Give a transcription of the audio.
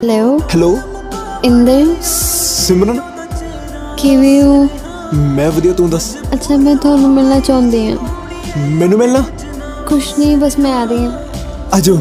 Hello hello Inder ਸਿਮਰਨ? ਕਿਵੇਂ ਹੋ ਮੈਂ ਵਧੀਆ ਤੂੰ ਦੱਸ? ਅੱਛਾ ਮੈਂ ਤੁਹਾਨੂੰ ਮਿਲਣਾ ਚਾਹੁੰਦੀ ਹਾਂ। ਮੈਨੂੰ ਮਿਲਣਾ? ਕੁਛ ਨਹੀਂ ਬਸ ਮੈਂ ਆ ਰਹੀ ਹਾਂ। ਆਜੋ